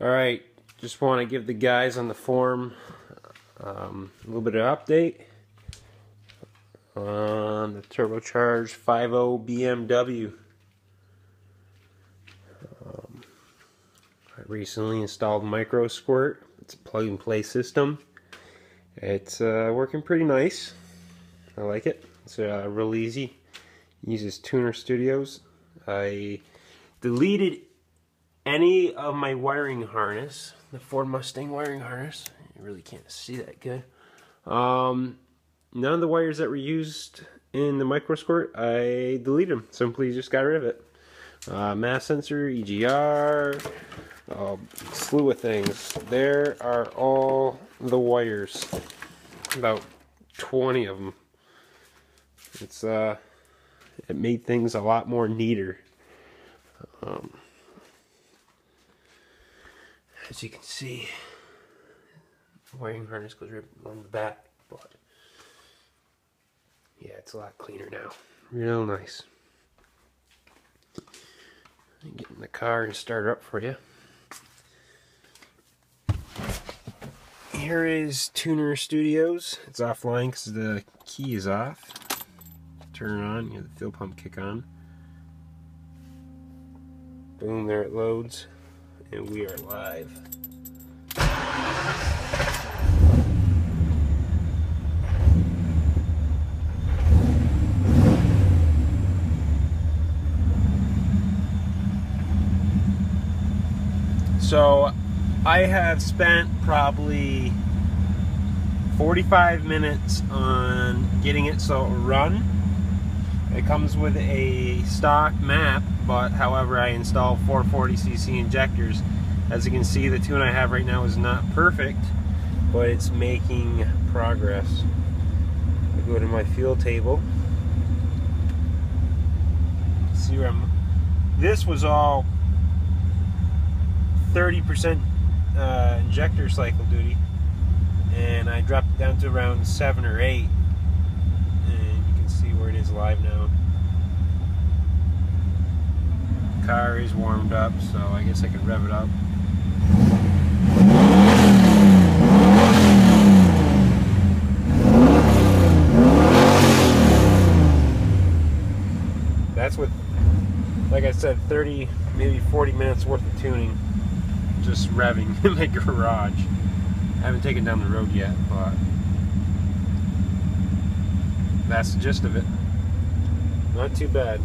Alright, just want to give the guys on the forum um, a little bit of update on the turbocharged 5.0 BMW. Um, I recently installed Micro Squirt. It's a plug and play system. It's uh, working pretty nice. I like it. It's uh, real easy. uses Tuner Studios. I deleted any of my wiring harness, the Ford Mustang wiring harness. You really can't see that good. Um, none of the wires that were used in the micro squirt, I deleted them. Simply just got rid of it. Uh, mass sensor, EGR, uh, slew of things. There are all the wires. About 20 of them. It's uh, it made things a lot more neater. Um, as you can see, the wiring harness goes right on the back, but yeah, it's a lot cleaner now. Real nice. Get in the car and start it up for you. Here is Tuner Studios. It's offline because the key is off. Turn it on, you have the fuel pump kick on. Boom, there it loads and we are live. So I have spent probably 45 minutes on getting it so it run. It comes with a stock map, but however I installed 440cc injectors. As you can see, the tune I have right now is not perfect, but it's making progress. I go to my fuel table. See where I'm... This was all 30% uh, injector cycle duty, and I dropped it down to around 7 or 8 live now car is warmed up, so I guess I could rev it up. That's with, like I said, 30, maybe 40 minutes worth of tuning, just revving in my garage. I haven't taken down the road yet, but that's the gist of it. Not too bad.